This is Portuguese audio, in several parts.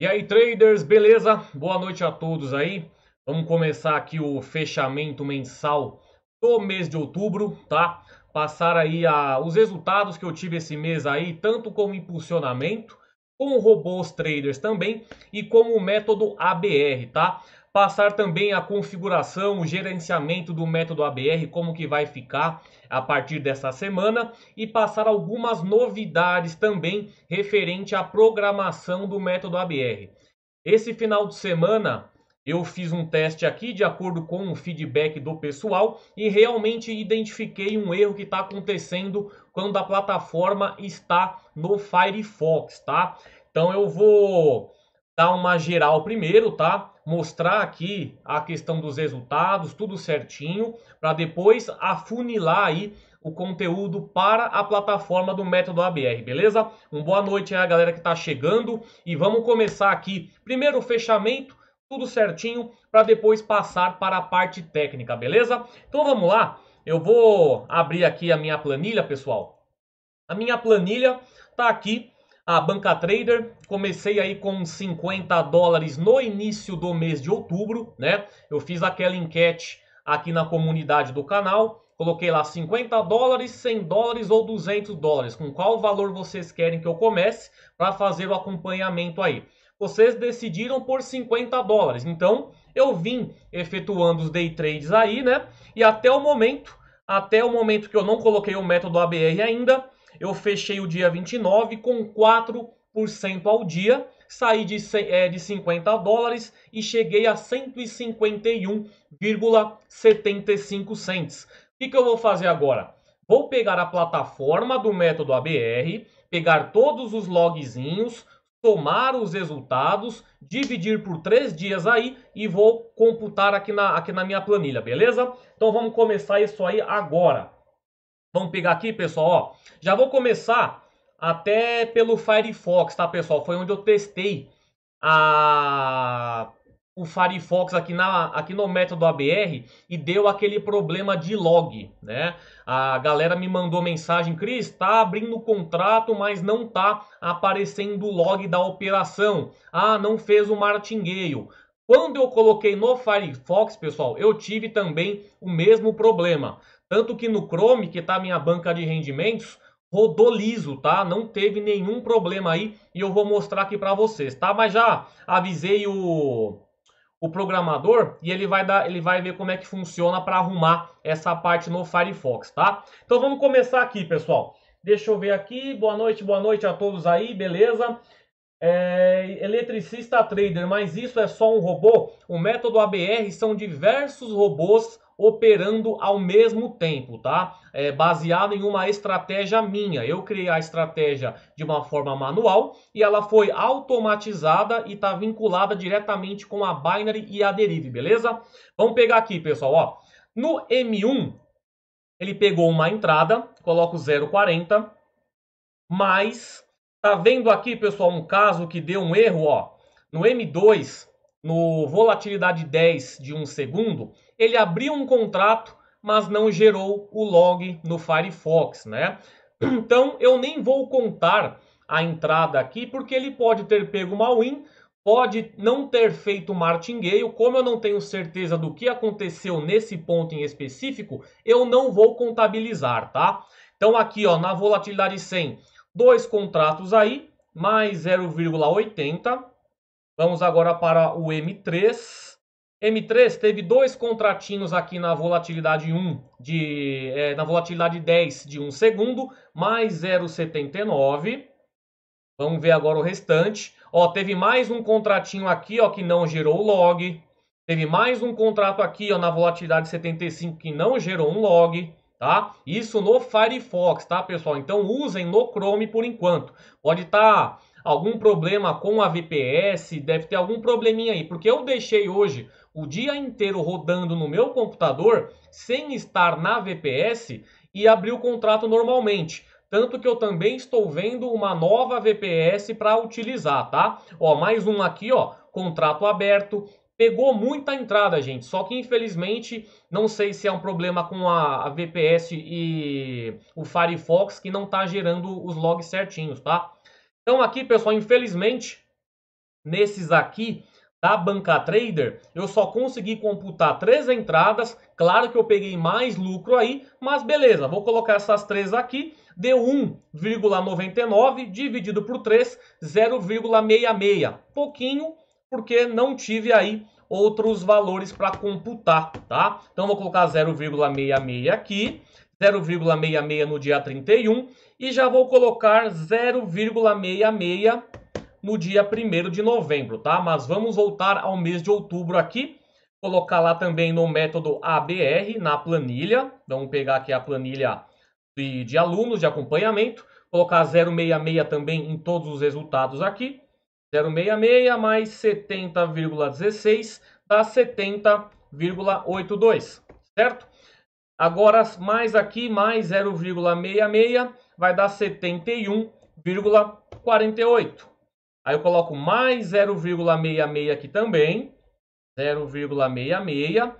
E aí, traders, beleza? Boa noite a todos aí. Vamos começar aqui o fechamento mensal do mês de outubro, tá? Passar aí a, os resultados que eu tive esse mês aí, tanto como impulsionamento, com robôs traders também e como o método ABR, tá? Passar também a configuração, o gerenciamento do método ABR, como que vai ficar a partir dessa semana e passar algumas novidades também referente à programação do método ABR. Esse final de semana eu fiz um teste aqui de acordo com o feedback do pessoal e realmente identifiquei um erro que está acontecendo quando a plataforma está no Firefox, tá? Então eu vou dar uma geral primeiro, tá? Mostrar aqui a questão dos resultados, tudo certinho, para depois afunilar aí o conteúdo para a plataforma do método ABR, beleza? Um boa noite aí a galera que está chegando e vamos começar aqui. Primeiro o fechamento, tudo certinho, para depois passar para a parte técnica, beleza? Então vamos lá, eu vou abrir aqui a minha planilha, pessoal. A minha planilha tá aqui a Banca Trader. Comecei aí com 50 dólares no início do mês de outubro, né? Eu fiz aquela enquete aqui na comunidade do canal. Coloquei lá 50 dólares, 100 dólares ou 200 dólares. Com qual valor vocês querem que eu comece para fazer o acompanhamento aí? Vocês decidiram por 50 dólares. Então, eu vim efetuando os day trades aí, né? E até o momento, até o momento que eu não coloquei o método ABR ainda, eu fechei o dia 29 com 4% ao dia, saí de, é, de 50 dólares e cheguei a 151,75 cents. O que, que eu vou fazer agora? Vou pegar a plataforma do método ABR, pegar todos os logzinhos, tomar os resultados, dividir por três dias aí e vou computar aqui na, aqui na minha planilha, beleza? Então vamos começar isso aí agora. Vamos pegar aqui, pessoal, ó. Já vou começar até pelo Firefox, tá, pessoal? Foi onde eu testei a o Firefox aqui, na, aqui no método ABR e deu aquele problema de log, né? A galera me mandou mensagem, Cris, tá abrindo o contrato, mas não tá aparecendo o log da operação. Ah, não fez o martingale. Quando eu coloquei no Firefox, pessoal, eu tive também o mesmo problema. Tanto que no Chrome, que está a minha banca de rendimentos, rodou liso, tá? Não teve nenhum problema aí e eu vou mostrar aqui para vocês, tá? Mas já avisei o, o programador e ele vai dar, ele vai ver como é que funciona para arrumar essa parte no Firefox, tá? Então vamos começar aqui, pessoal. Deixa eu ver aqui. Boa noite, boa noite a todos aí, beleza? É, eletricista trader, mas isso é só um robô? O método ABR são diversos robôs operando ao mesmo tempo, tá? É baseado em uma estratégia minha. Eu criei a estratégia de uma forma manual e ela foi automatizada e está vinculada diretamente com a Binary e a Derive, beleza? Vamos pegar aqui, pessoal, ó. No M1, ele pegou uma entrada, coloco 0,40, mas tá vendo aqui, pessoal, um caso que deu um erro, ó. No M2, no volatilidade 10 de um segundo, ele abriu um contrato, mas não gerou o log no Firefox, né? Então eu nem vou contar a entrada aqui, porque ele pode ter pego uma win, pode não ter feito martingale, como eu não tenho certeza do que aconteceu nesse ponto em específico, eu não vou contabilizar, tá? Então aqui, ó, na volatilidade 100, dois contratos aí, mais 0,80. Vamos agora para o M3. M3 teve dois contratinhos aqui na volatilidade 1 de é, na volatilidade 10 de 1 segundo, mais 0,79. Vamos ver agora o restante. Ó, teve mais um contratinho aqui, ó, que não gerou log. Teve mais um contrato aqui, ó, na volatilidade 75 que não gerou um log, tá? Isso no Firefox, tá, pessoal? Então usem no Chrome por enquanto. Pode estar tá algum problema com a VPS, deve ter algum probleminha aí, porque eu deixei hoje o dia inteiro rodando no meu computador sem estar na VPS e abrir o contrato normalmente. Tanto que eu também estou vendo uma nova VPS para utilizar, tá? Ó, mais um aqui, ó, contrato aberto. Pegou muita entrada, gente. Só que infelizmente, não sei se é um problema com a, a VPS e o Firefox que não está gerando os logs certinhos, tá? Então aqui, pessoal, infelizmente, nesses aqui da Banca Trader, eu só consegui computar três entradas. Claro que eu peguei mais lucro aí, mas beleza, vou colocar essas três aqui. Deu 1,99 dividido por 3, 0,66. Pouquinho, porque não tive aí outros valores para computar, tá? Então vou colocar 0,66 aqui, 0,66 no dia 31 e já vou colocar 0,66 no dia 1 de novembro, tá? Mas vamos voltar ao mês de outubro aqui. Colocar lá também no método ABR, na planilha. Vamos pegar aqui a planilha de, de alunos de acompanhamento. Colocar 066 também em todos os resultados aqui. 066 mais 70,16 dá 70,82, certo? Agora, mais aqui, mais 0,66 vai dar 71,48. Aí eu coloco mais 0,66 aqui também. 0,66.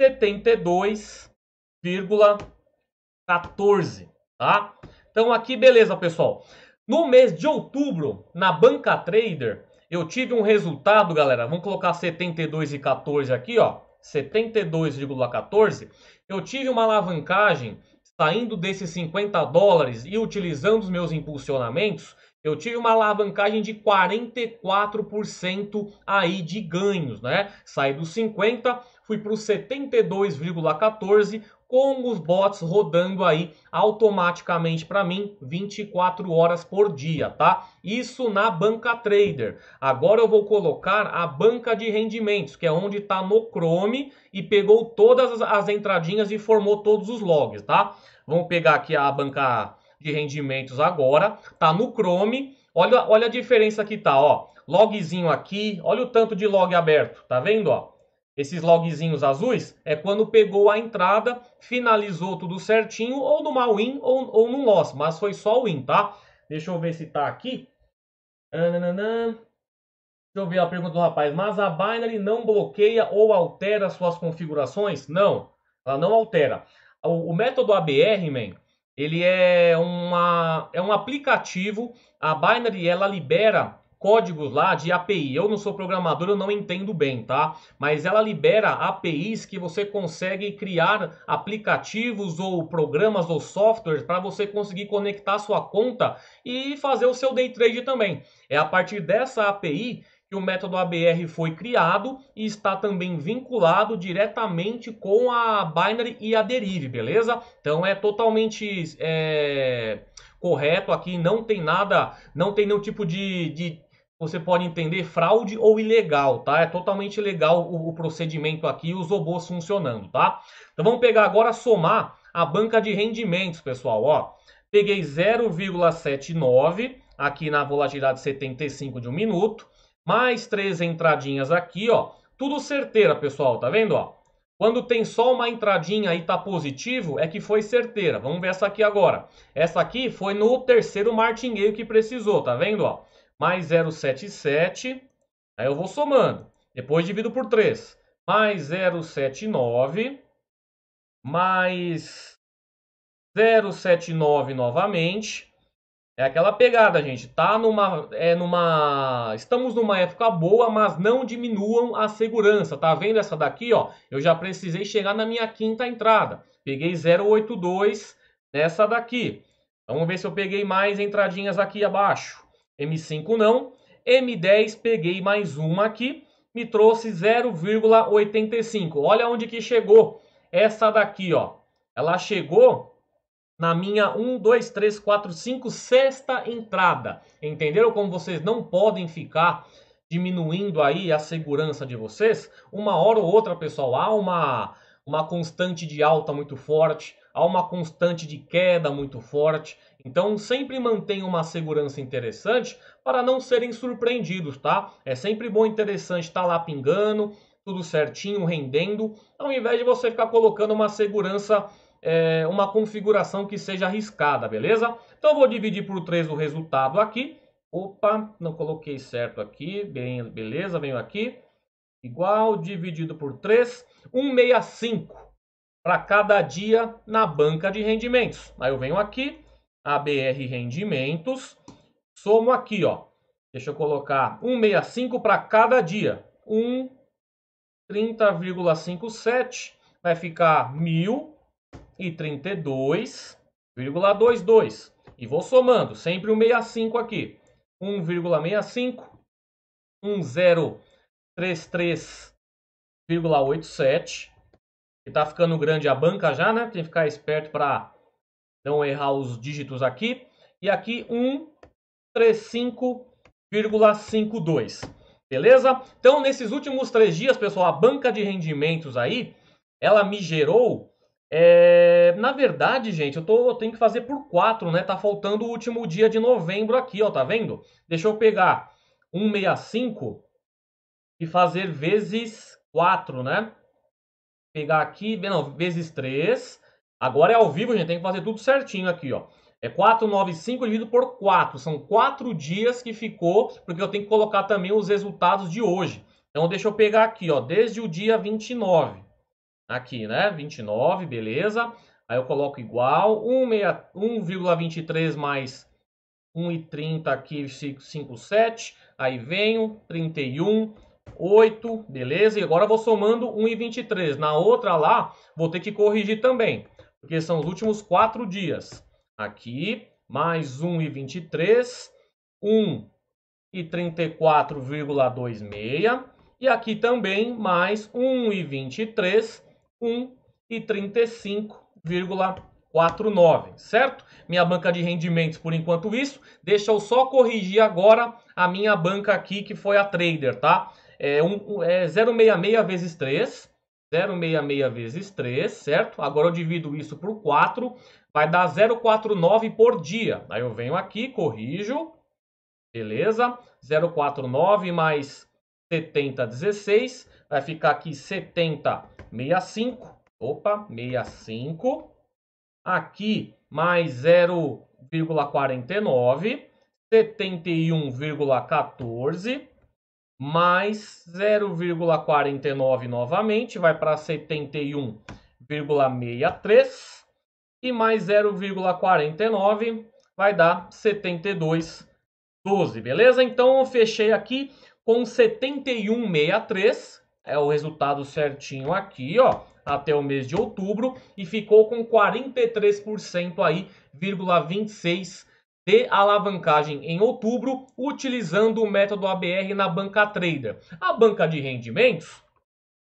72,14, tá? Então aqui, beleza, pessoal. No mês de outubro, na Banca Trader, eu tive um resultado, galera. Vamos colocar 72,14 aqui, ó. 72,14. Eu tive uma alavancagem saindo desses 50 dólares e utilizando os meus impulsionamentos eu tive uma alavancagem de 44% aí de ganhos, né? Saí dos 50, fui para os 72,14 com os bots rodando aí automaticamente para mim 24 horas por dia, tá? Isso na banca trader. Agora eu vou colocar a banca de rendimentos, que é onde está no Chrome e pegou todas as entradinhas e formou todos os logs, tá? Vamos pegar aqui a banca de rendimentos agora, tá no Chrome. Olha, olha a diferença que tá, ó. Logzinho aqui, olha o tanto de log aberto, tá vendo, ó? Esses logzinhos azuis é quando pegou a entrada, finalizou tudo certinho, ou numa win ou, ou num loss, mas foi só win, tá? Deixa eu ver se tá aqui. Deixa eu ver a pergunta do rapaz. Mas a Binary não bloqueia ou altera suas configurações? Não, ela não altera. O, o método ABR, man, ele é, uma, é um aplicativo, a Binary ela libera códigos lá de API. Eu não sou programador, eu não entendo bem, tá? Mas ela libera APIs que você consegue criar aplicativos ou programas ou softwares para você conseguir conectar sua conta e fazer o seu day trade também. É a partir dessa API que o método ABR foi criado e está também vinculado diretamente com a Binary e a Derive, beleza? Então é totalmente é, correto aqui, não tem nada, não tem nenhum tipo de, de você pode entender fraude ou ilegal, tá? É totalmente legal o, o procedimento aqui, os robôs funcionando, tá? Então vamos pegar agora somar a banca de rendimentos, pessoal, ó. Peguei 0,79 aqui na volatilidade 75 de um minuto mais três entradinhas aqui, ó. Tudo certeira, pessoal, tá vendo, ó? Quando tem só uma entradinha e tá positivo, é que foi certeira. Vamos ver essa aqui agora. Essa aqui foi no terceiro martingale que precisou, tá vendo, ó? Mais 0,77. Aí eu vou somando. Depois divido por 3. Mais 0,79. Mais 0,79 novamente. É aquela pegada, gente. Tá numa, é numa, estamos numa época boa, mas não diminuam a segurança. Tá vendo essa daqui, ó? Eu já precisei chegar na minha quinta entrada. Peguei 082 nessa daqui. Vamos ver se eu peguei mais entradinhas aqui abaixo. M5 não. M10 peguei mais uma aqui. Me trouxe 0,85. Olha onde que chegou essa daqui, ó. Ela chegou na minha 1, 2, 3, 4, 5, sexta entrada. Entenderam como vocês não podem ficar diminuindo aí a segurança de vocês? Uma hora ou outra, pessoal, há uma, uma constante de alta muito forte, há uma constante de queda muito forte. Então, sempre mantenha uma segurança interessante para não serem surpreendidos, tá? É sempre bom e interessante estar tá lá pingando, tudo certinho, rendendo, ao invés de você ficar colocando uma segurança é, uma configuração que seja arriscada, beleza? Então vou dividir por 3 o resultado aqui. Opa, não coloquei certo aqui, bem, beleza, venho aqui. Igual, dividido por 3, 165 para cada dia na banca de rendimentos. Aí eu venho aqui, ABR Rendimentos, somo aqui, ó. Deixa eu colocar 165 para cada dia. 1, 30,57 vai ficar 1032,22. E vou somando, sempre o 65 aqui. 1,65, 1033,87. E tá ficando grande a banca já, né? Tem que ficar esperto para não errar os dígitos aqui. E aqui 135,52. Beleza? Então, nesses últimos três dias, pessoal, a banca de rendimentos aí, ela me gerou... É... Na verdade, gente, eu, tô, eu tenho que fazer por quatro, né? Tá faltando o último dia de novembro aqui, ó, tá vendo? Deixa eu pegar 165 e fazer vezes 4, né? Pegar aqui, não, vezes 3. Agora é ao vivo, gente, tem que fazer tudo certinho aqui, ó. É 495 dividido por 4. São 4 dias que ficou, porque eu tenho que colocar também os resultados de hoje. Então, deixa eu pegar aqui, ó, desde o dia 29. Aqui, né? 29, beleza. Aí eu coloco igual, 1,23 mais 1,30 aqui, 57. Aí venho, 31, 8, beleza? E agora eu vou somando 1,23. Na outra lá, vou ter que corrigir também, porque são os últimos 4 dias. Aqui, mais 1,23, 1,34,26. E aqui também mais 1,23, 1,35,49, certo? Minha banca de rendimentos por enquanto isso. Deixa eu só corrigir agora a minha banca aqui, que foi a Trader, tá? É, um, é 0,66 vezes 3, 0,66 vezes 3, certo? Agora eu divido isso por 4, vai dar 0,49 por dia. Aí eu venho aqui, corrijo, beleza? 0,49 mais 70, 16, vai ficar aqui 70, 65, opa, 65. Aqui mais 0,49, 71,14 mais 0,49 novamente, vai para 71,63 e mais 0,49 vai dar 72,12, beleza? Então eu fechei aqui com 71,63, é o resultado certinho aqui, ó, até o mês de outubro e ficou com 43% aí, 26 de alavancagem em outubro, utilizando o método ABR na banca trader. A banca de rendimentos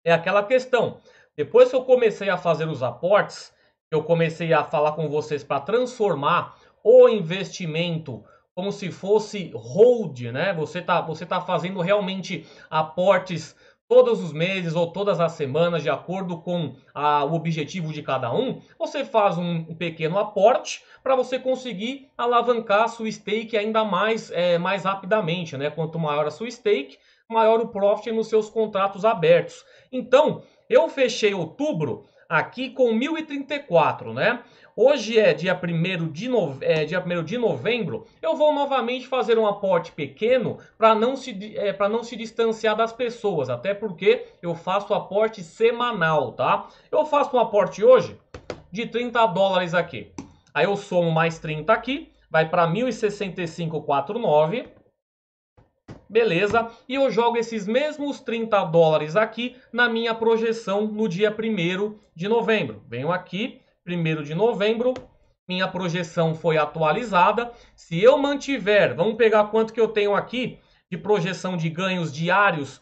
é aquela questão. Depois que eu comecei a fazer os aportes, eu comecei a falar com vocês para transformar o investimento como se fosse hold, né? Você está você tá fazendo realmente aportes todos os meses ou todas as semanas, de acordo com a, o objetivo de cada um, você faz um, um pequeno aporte para você conseguir alavancar sua stake ainda mais, é, mais rapidamente. Né? Quanto maior a sua stake, maior o profit nos seus contratos abertos. Então, eu fechei outubro aqui com 1034, né? Hoje é dia 1 de, nove... é, dia 1 de novembro. Eu vou novamente fazer um aporte pequeno para não, se... É, não se distanciar das pessoas. Até porque eu faço aporte semanal, tá? Eu faço um aporte hoje de 30 dólares aqui. Aí eu somo mais 30 aqui. Vai para 1.065,49. Beleza? E eu jogo esses mesmos 30 dólares aqui na minha projeção no dia 1 de novembro. Venho aqui 1 de novembro, minha projeção foi atualizada. Se eu mantiver, vamos pegar quanto que eu tenho aqui de projeção de ganhos diários,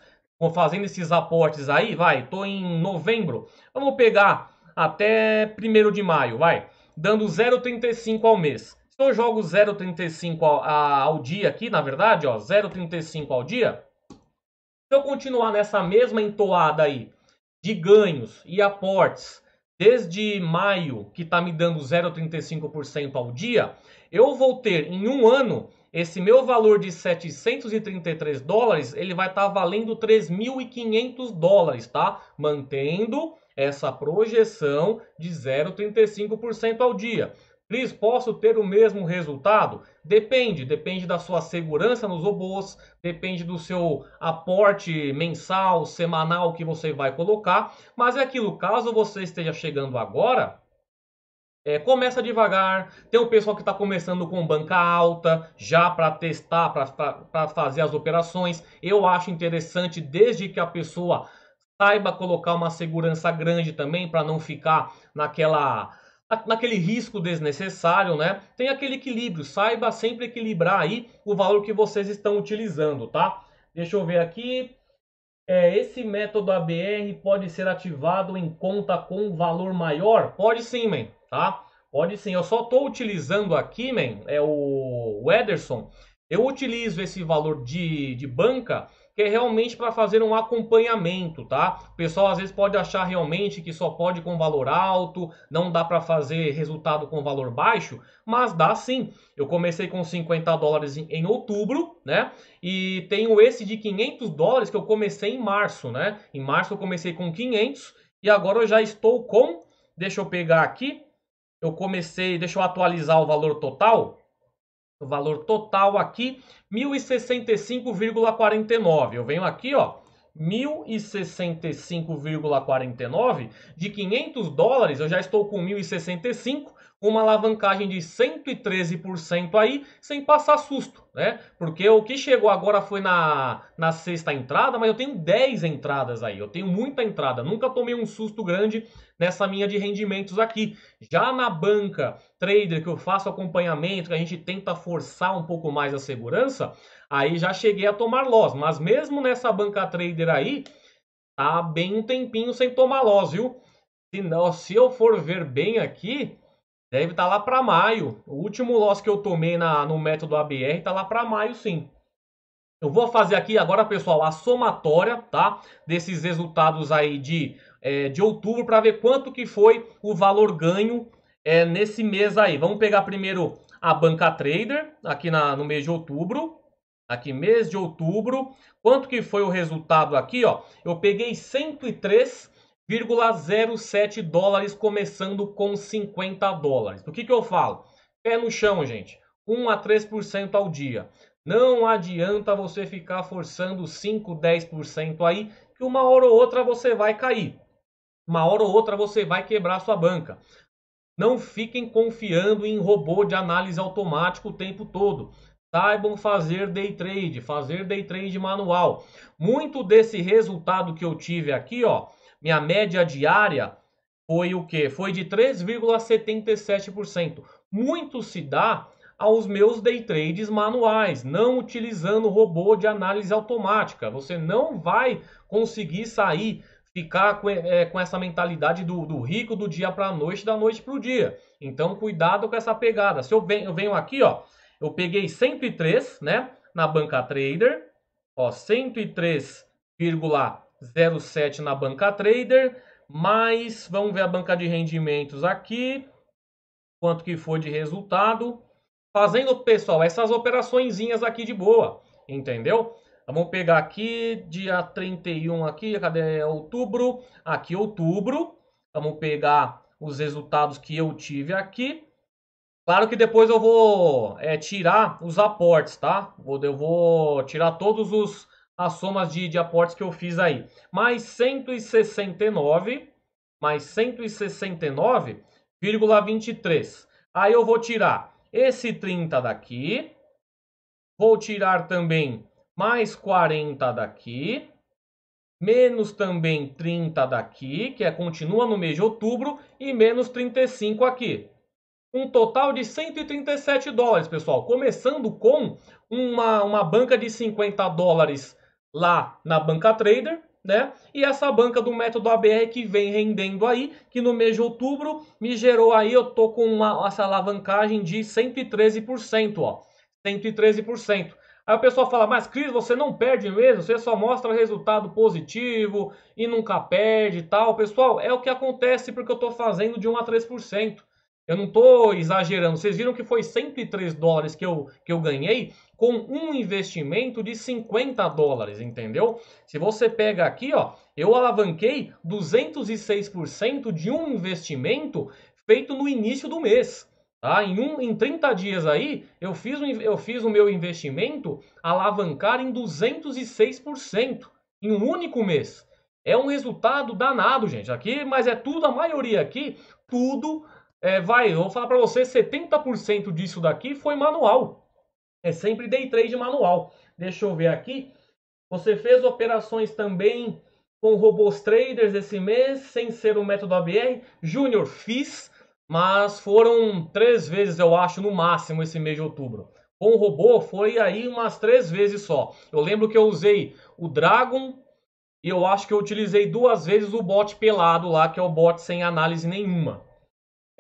fazendo esses aportes aí, vai, estou em novembro. Vamos pegar até 1 de maio, vai, dando 0,35 ao mês. Eu jogo 0,35 ao, ao dia aqui, na verdade, ó, 0,35 ao dia, se eu continuar nessa mesma entoada aí de ganhos e aportes desde maio, que está me dando 0,35% ao dia, eu vou ter em um ano esse meu valor de 733 dólares, ele vai estar tá valendo 3.500 dólares, tá? Mantendo essa projeção de 0,35% ao dia. Cris, posso ter o mesmo resultado? Depende, depende da sua segurança nos robôs, depende do seu aporte mensal, semanal que você vai colocar, mas é aquilo, caso você esteja chegando agora, É, começa devagar. Tem o pessoal que está começando com banca alta, já para testar, para fazer as operações. Eu acho interessante, desde que a pessoa saiba colocar uma segurança grande também, para não ficar naquela naquele risco desnecessário, né? Tem aquele equilíbrio, saiba sempre equilibrar aí o valor que vocês estão utilizando, tá? Deixa eu ver aqui. É, esse método ABR pode ser ativado em conta com valor maior? Pode sim, man, tá? Pode sim. Eu só estou utilizando aqui, man, é o, o Ederson. Eu utilizo esse valor de, de banca que é realmente para fazer um acompanhamento, tá? O pessoal às vezes pode achar realmente que só pode com valor alto, não dá para fazer resultado com valor baixo, mas dá sim. Eu comecei com 50 dólares em, outubro, né? E tenho esse de 500 dólares que eu comecei em março, né? Em março eu comecei com 500 e agora eu já estou com, deixa eu pegar aqui, eu comecei, deixa eu atualizar o valor total, o valor total aqui, 1065,49. Eu venho aqui, ó, 1065,49 de 500 dólares, eu já estou com 1065 uma alavancagem de 113% aí, sem passar susto, né? Porque o que chegou agora foi na, na sexta entrada, mas eu tenho 10 entradas aí, eu tenho muita entrada, nunca tomei um susto grande nessa minha de rendimentos aqui. Já na banca trader, que eu faço acompanhamento, que a gente tenta forçar um pouco mais a segurança, aí já cheguei a tomar loss, mas mesmo nessa banca trader aí, tá bem um tempinho sem tomar loss, viu? Se, não, se eu for ver bem aqui, Deve estar tá lá para maio. O último loss que eu tomei na, no método ABR está lá para maio, sim. Eu vou fazer aqui agora, pessoal, a somatória, tá? Desses resultados aí de, é, de outubro para ver quanto que foi o valor ganho é, nesse mês aí. Vamos pegar primeiro a banca trader aqui na, no mês de outubro. Aqui, mês de outubro. Quanto que foi o resultado aqui, ó? Eu peguei 103 0,07 dólares, começando com 50 dólares. O que, que eu falo? Pé no chão, gente. 1 a 3% ao dia. Não adianta você ficar forçando 5, 10% aí, que uma hora ou outra você vai cair. Uma hora ou outra você vai quebrar sua banca. Não fiquem confiando em robô de análise automático o tempo todo. Saibam fazer day trade, fazer day trade manual. Muito desse resultado que eu tive aqui, ó, minha média diária foi o que? Foi de 3,77%. Muito se dá aos meus day trades manuais, não utilizando robô de análise automática. Você não vai conseguir sair, ficar com, é, com essa mentalidade do, do, rico do dia para a noite, da noite para o dia. Então, cuidado com essa pegada. Se eu venho, eu venho aqui, ó, eu peguei 103, né, na banca trader, ó, 103,7 0,7 na banca trader, mais vamos ver a banca de rendimentos aqui, quanto que foi de resultado. Fazendo, pessoal, essas operaçõezinhas aqui de boa, entendeu? Vamos pegar aqui, dia 31 aqui, cadê outubro? Aqui outubro. Vamos pegar os resultados que eu tive aqui. Claro que depois eu vou é, tirar os aportes, tá? Eu vou tirar todos os as somas de, de aportes que eu fiz aí. Mais 169, mais 169,23. Aí eu vou tirar esse 30 daqui. Vou tirar também mais 40 daqui. Menos também 30 daqui, que é continua no mês de outubro. E menos 35 aqui. Um total de 137 dólares, pessoal. Começando com uma, uma banca de 50 dólares lá na banca trader, né? E essa banca do método ABR que vem rendendo aí, que no mês de outubro me gerou aí, eu tô com uma, essa alavancagem de 113%, ó. 113%. Aí o pessoal fala, mas Cris, você não perde mesmo, você só mostra resultado positivo e nunca perde e tal. Pessoal, é o que acontece porque eu estou fazendo de 1 a 3%. Eu não estou exagerando. Vocês viram que foi 103 dólares que eu, que eu ganhei com um investimento de 50 dólares, entendeu? Se você pega aqui, ó, eu alavanquei 206% de um investimento feito no início do mês. Tá? Em, um, em 30 dias aí, eu fiz, eu fiz o meu investimento alavancar em 206% em um único mês. É um resultado danado, gente. Aqui, mas é tudo, a maioria aqui, tudo é, vai, eu vou falar para você, 70% disso daqui foi manual. É sempre day trade manual. Deixa eu ver aqui. Você fez operações também com robôs traders esse mês, sem ser o método ABR? Júnior, fiz, mas foram três vezes, eu acho, no máximo esse mês de outubro. Com robô foi aí umas três vezes só. Eu lembro que eu usei o Dragon e eu acho que eu utilizei duas vezes o bot pelado lá, que é o bot sem análise nenhuma.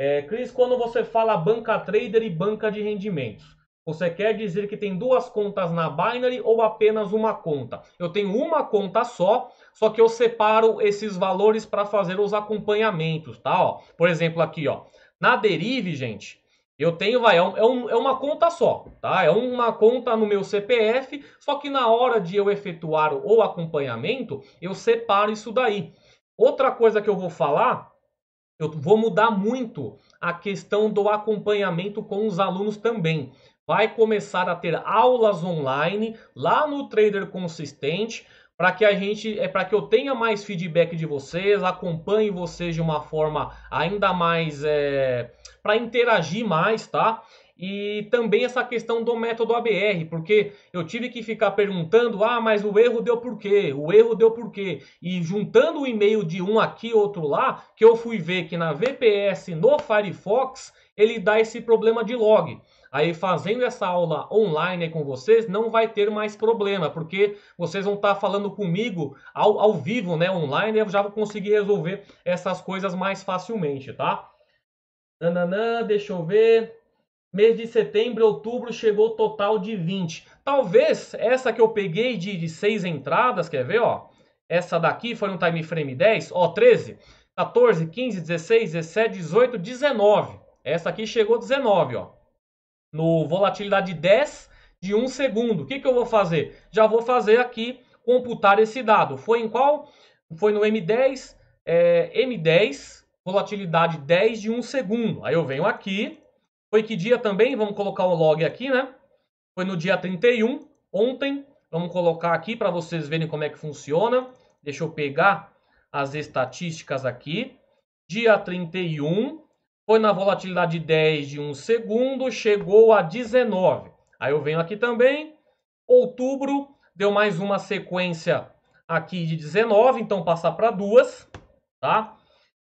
É, Cris, quando você fala banca trader e banca de rendimentos, você quer dizer que tem duas contas na Binary ou apenas uma conta? Eu tenho uma conta só, só que eu separo esses valores para fazer os acompanhamentos, tá? Ó, por exemplo, aqui, ó, na Derive, gente, eu tenho, vai, é, um, é, uma conta só, tá? É uma conta no meu CPF, só que na hora de eu efetuar o acompanhamento, eu separo isso daí. Outra coisa que eu vou falar eu vou mudar muito a questão do acompanhamento com os alunos também. Vai começar a ter aulas online lá no Trader Consistente para que a gente, é para que eu tenha mais feedback de vocês, acompanhe vocês de uma forma ainda mais é, para interagir mais, tá? E também essa questão do método ABR, porque eu tive que ficar perguntando, ah, mas o erro deu por quê? O erro deu por quê? E juntando o e-mail de um aqui outro lá, que eu fui ver que na VPS no Firefox ele dá esse problema de log. Aí fazendo essa aula online com vocês, não vai ter mais problema, porque vocês vão estar falando comigo ao, ao vivo, né, online, eu já vou conseguir resolver essas coisas mais facilmente, tá? Nananã, deixa eu ver. Mês de setembro outubro chegou total de 20. Talvez essa que eu peguei de, de 6 entradas, quer ver, ó? Essa daqui foi no time frame 10, ó, 13, 14, 15, 16, 17, 18, 19. Essa aqui chegou 19, ó. No volatilidade 10 de 1 segundo. O que, que eu vou fazer? Já vou fazer aqui, computar esse dado. Foi em qual? Foi no M10, é, M10, volatilidade 10 de 1 segundo. Aí eu venho aqui, foi que dia também? Vamos colocar o log aqui, né? Foi no dia 31, ontem. Vamos colocar aqui para vocês verem como é que funciona. Deixa eu pegar as estatísticas aqui. Dia 31, foi na volatilidade 10 de 1 segundo, chegou a 19. Aí eu venho aqui também. Outubro, deu mais uma sequência aqui de 19, então passar para duas, tá?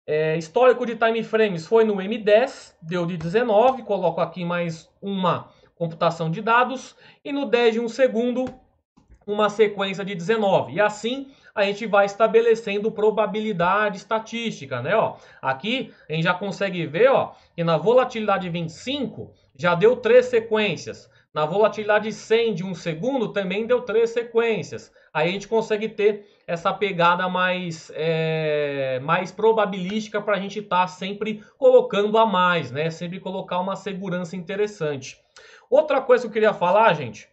É, histórico de time frames foi no M10, deu de 19, coloco aqui mais uma computação de dados, e no 10 de 1 segundo, uma sequência de 19. E assim a gente vai estabelecendo probabilidade estatística, né? Ó, aqui a gente já consegue ver ó, que na volatilidade 25 já deu três sequências. Na volatilidade 100 de um segundo também deu três sequências. Aí a gente consegue ter essa pegada mais, é, mais probabilística para a gente estar tá sempre colocando a mais, né? Sempre colocar uma segurança interessante. Outra coisa que eu queria falar, gente,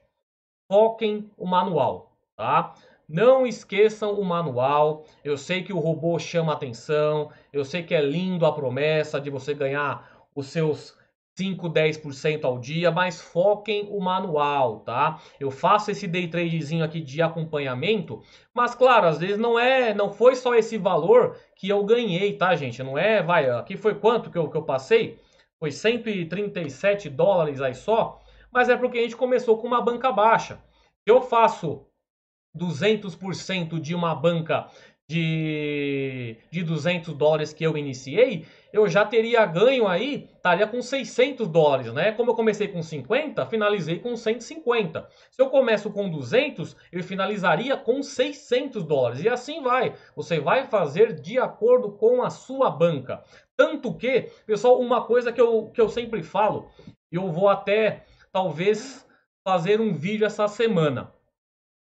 foquem o manual, tá? Não esqueçam o manual. Eu sei que o robô chama atenção. Eu sei que é lindo a promessa de você ganhar os seus 5, 10% ao dia, mas foquem o manual, tá? Eu faço esse day tradezinho aqui de acompanhamento, mas claro, às vezes não é, não foi só esse valor que eu ganhei, tá, gente? Não é, vai, aqui foi quanto que eu, que eu passei? Foi 137 dólares aí só, mas é porque a gente começou com uma banca baixa. Eu faço 200% de uma banca de, de 200 dólares que eu iniciei, eu já teria ganho aí, estaria com 600 dólares, né? Como eu comecei com 50, finalizei com 150. Se eu começo com 200, eu finalizaria com 600 dólares. E assim vai. Você vai fazer de acordo com a sua banca. Tanto que, pessoal, uma coisa que eu, que eu sempre falo, eu vou até talvez fazer um vídeo essa semana.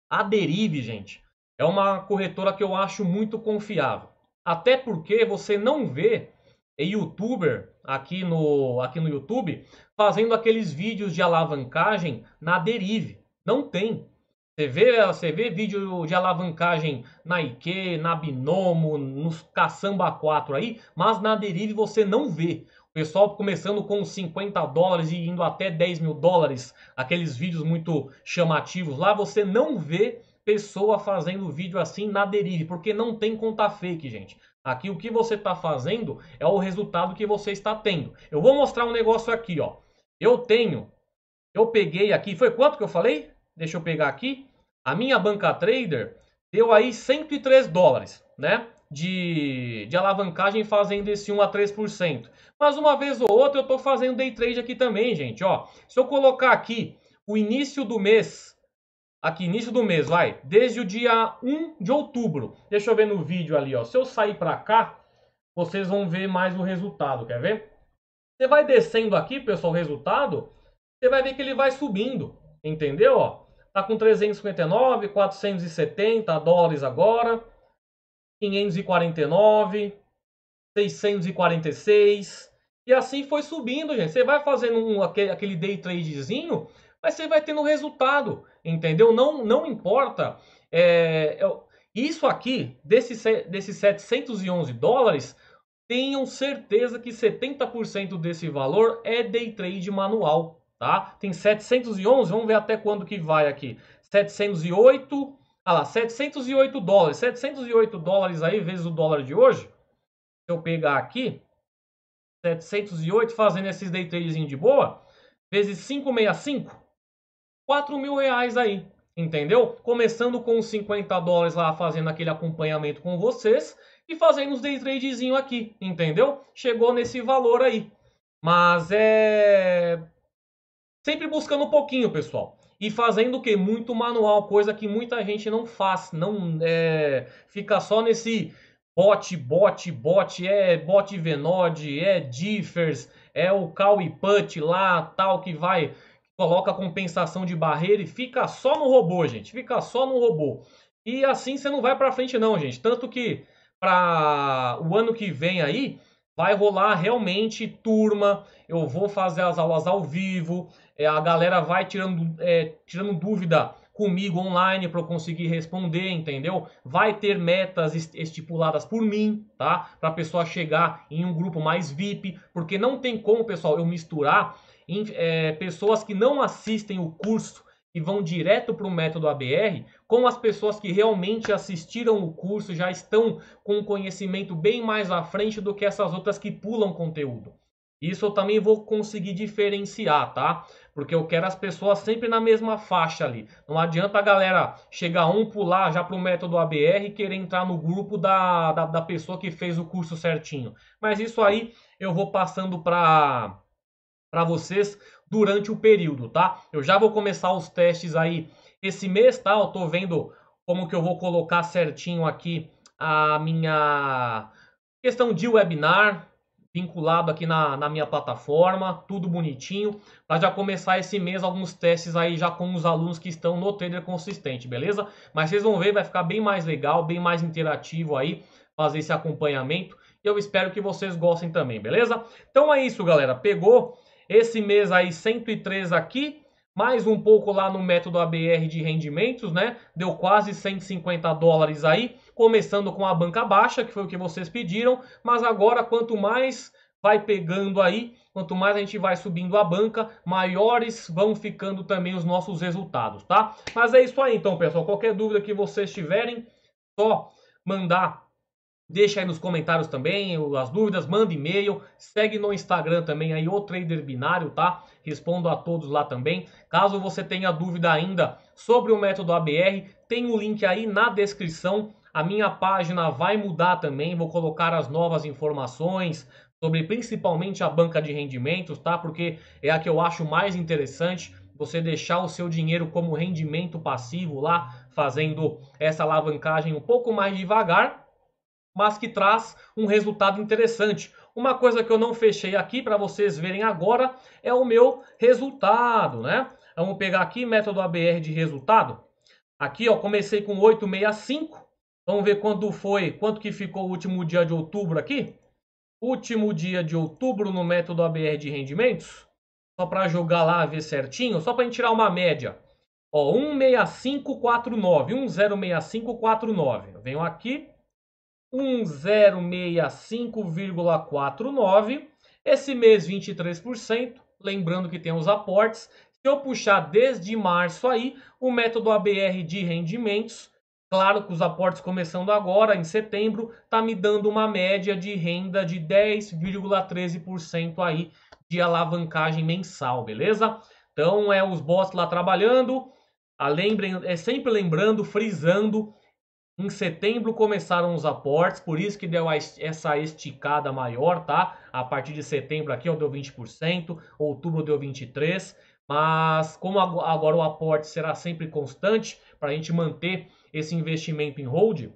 A Derive, gente, é uma corretora que eu acho muito confiável. Até porque você não vê youtuber aqui no, aqui no YouTube fazendo aqueles vídeos de alavancagem na Derive. Não tem. Você vê, você vê vídeo de alavancagem na Ike, na Binomo, nos Caçamba 4 aí, mas na Derive você não vê. O pessoal começando com 50 dólares e indo até 10 mil dólares, aqueles vídeos muito chamativos lá, você não vê pessoa fazendo vídeo assim na Derive, porque não tem conta fake, gente. Aqui o que você está fazendo é o resultado que você está tendo. Eu vou mostrar um negócio aqui, ó. Eu tenho, eu peguei aqui, foi quanto que eu falei? Deixa eu pegar aqui. A minha banca trader deu aí 103 dólares, né? De, de alavancagem fazendo esse 1 a 3%. Mas uma vez ou outra eu estou fazendo day trade aqui também, gente. Ó, se eu colocar aqui o início do mês, aqui início do mês, vai, desde o dia 1 de outubro. Deixa eu ver no vídeo ali, ó. Se eu sair para cá, vocês vão ver mais o resultado, quer ver? Você vai descendo aqui, pessoal, o resultado, você vai ver que ele vai subindo, entendeu? Ó, tá com 359, 470 dólares agora, 549, 646. E assim foi subindo, gente. Você vai fazendo um, aquele, day tradezinho, mas você vai tendo resultado, entendeu? Não, não importa. É, isso aqui, desses, desses 711 dólares, tenham certeza que 70% desse valor é day trade manual, tá? Tem 711, vamos ver até quando que vai aqui. 708, ah lá, 708 dólares. 708 dólares aí, vezes o dólar de hoje, se eu pegar aqui, 708 fazendo esses day tradezinho de boa, vezes 565, 4 mil reais aí, entendeu? Começando com 50 dólares lá, fazendo aquele acompanhamento com vocês e fazendo os day tradezinho aqui, entendeu? Chegou nesse valor aí. Mas é... Sempre buscando um pouquinho, pessoal. E fazendo o que? Muito manual, coisa que muita gente não faz. Não é... Fica só nesse bot, bot, bot, é bot Venode, é Differs, é o call e put lá, tal, que vai, coloca compensação de barreira e fica só no robô, gente, fica só no robô. E assim você não vai para frente não, gente. Tanto que para o ano que vem aí, vai rolar realmente turma, eu vou fazer as aulas ao vivo, é, a galera vai tirando, é, tirando dúvida comigo online para eu conseguir responder, entendeu? Vai ter metas estipuladas por mim, tá? Para a pessoa chegar em um grupo mais VIP, porque não tem como, pessoal, eu misturar é, pessoas que não assistem o curso e vão direto para o método ABR, com as pessoas que realmente assistiram o curso já estão com um conhecimento bem mais à frente do que essas outras que pulam conteúdo. Isso eu também vou conseguir diferenciar, tá? Porque eu quero as pessoas sempre na mesma faixa ali. Não adianta a galera chegar um pular já para o método ABR e querer entrar no grupo da, da, da, pessoa que fez o curso certinho. Mas isso aí eu vou passando para vocês durante o período, tá? Eu já vou começar os testes aí esse mês, tá? Eu tô vendo como que eu vou colocar certinho aqui a minha questão de webinar, vinculado aqui na, na minha plataforma, tudo bonitinho, para já começar esse mês alguns testes aí já com os alunos que estão no Trader Consistente, beleza? Mas vocês vão ver, vai ficar bem mais legal, bem mais interativo aí, fazer esse acompanhamento, e eu espero que vocês gostem também, beleza? Então é isso, galera, pegou esse mês aí 103 aqui, mais um pouco lá no método ABR de rendimentos, né? Deu quase 150 dólares aí, começando com a banca baixa, que foi o que vocês pediram, mas agora quanto mais vai pegando aí, quanto mais a gente vai subindo a banca, maiores vão ficando também os nossos resultados, tá? Mas é isso aí então, pessoal. Qualquer dúvida que vocês tiverem, só mandar Deixa aí nos comentários também as dúvidas, manda e-mail, segue no Instagram também aí o Trader Binário, tá? Respondo a todos lá também. Caso você tenha dúvida ainda sobre o método ABR, tem o um link aí na descrição. A minha página vai mudar também, vou colocar as novas informações sobre principalmente a banca de rendimentos, tá? Porque é a que eu acho mais interessante, você deixar o seu dinheiro como rendimento passivo lá, fazendo essa alavancagem um pouco mais devagar mas que traz um resultado interessante. Uma coisa que eu não fechei aqui para vocês verem agora é o meu resultado, né? Vamos pegar aqui método ABR de resultado. Aqui, ó, comecei com 865. Vamos ver quanto foi, quanto que ficou o último dia de outubro aqui. Último dia de outubro no método ABR de rendimentos. Só para jogar lá, ver certinho, só para a gente tirar uma média. Ó, 16549, 106549. Venho aqui, 1065,49. Esse mês 23%, lembrando que tem os aportes. Se eu puxar desde março aí, o método ABR de rendimentos, Claro que os aportes começando agora, em setembro, tá me dando uma média de renda de 10,13% aí de alavancagem mensal, beleza? Então é os bots lá trabalhando, a lembrem, é sempre lembrando, frisando, em setembro começaram os aportes, por isso que deu essa esticada maior, tá? A partir de setembro aqui ó, deu 20%, outubro deu 23%, mas como agora o aporte será sempre constante, para a gente manter esse investimento em hold,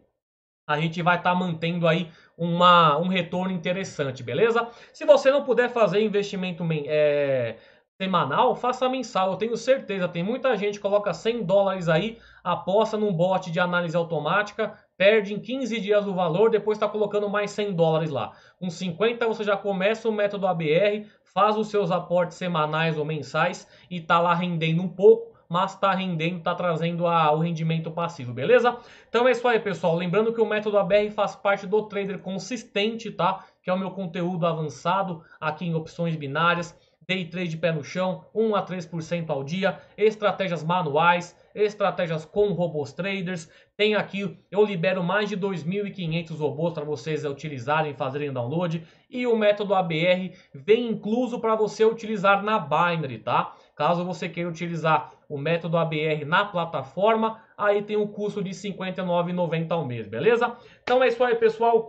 a gente vai estar tá mantendo aí uma, um retorno interessante, beleza? Se você não puder fazer investimento é, semanal, faça mensal. Eu tenho certeza, tem muita gente que coloca 100 dólares aí, aposta num bot de análise automática, perde em 15 dias o valor, depois está colocando mais 100 dólares lá. Com 50 você já começa o método ABR, faz os seus aportes semanais ou mensais e está lá rendendo um pouco, mas está rendendo, está trazendo a, o rendimento passivo, beleza? Então é isso aí, pessoal. Lembrando que o método ABR faz parte do trader consistente, tá? Que é o meu conteúdo avançado aqui em opções binárias day trade pé no chão, 1 a 3% ao dia, estratégias manuais, estratégias com robôs traders. Tem aqui, eu libero mais de 2.500 robôs para vocês utilizarem, fazerem download. E o método ABR vem incluso para você utilizar na Binary, tá? Caso você queira utilizar o método ABR na plataforma, aí tem um custo de R$ 59,90 ao mês, beleza? Então é isso aí, pessoal.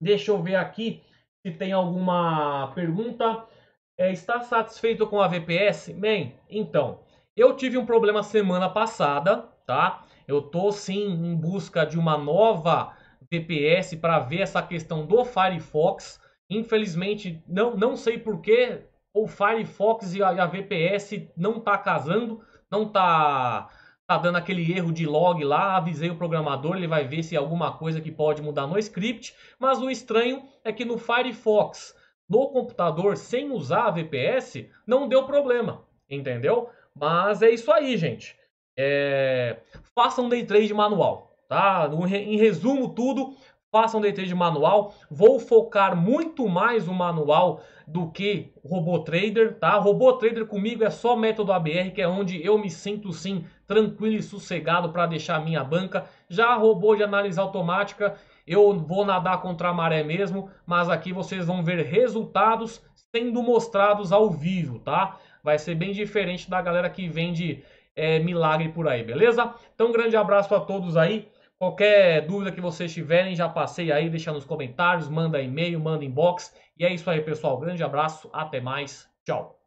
Deixa eu ver aqui se tem alguma pergunta. É, está satisfeito com a VPS? Bem, então, eu tive um problema semana passada, tá? Eu tô sim em busca de uma nova VPS para ver essa questão do Firefox. Infelizmente, não, não sei porquê o Firefox e a, a VPS não tá casando, não tá tá dando aquele erro de log lá, avisei o programador, ele vai ver se é alguma coisa que pode mudar no script, mas o estranho é que no Firefox no computador sem usar a VPS, não deu problema, entendeu? Mas é isso aí, gente. É... Façam day trade manual, tá? Em resumo tudo, façam day trade manual. Vou focar muito mais o manual do que robô trader, tá? Robô trader comigo é só método ABR, que é onde eu me sinto sim tranquilo e sossegado para deixar minha banca. Já robô de análise automática, eu vou nadar contra a maré mesmo, mas aqui vocês vão ver resultados sendo mostrados ao vivo, tá? Vai ser bem diferente da galera que vende é, milagre por aí, beleza? Então, um grande abraço a todos aí. Qualquer dúvida que vocês tiverem, já passei aí, deixa nos comentários, manda e-mail, manda inbox. E é isso aí, pessoal. Grande abraço, até mais, tchau.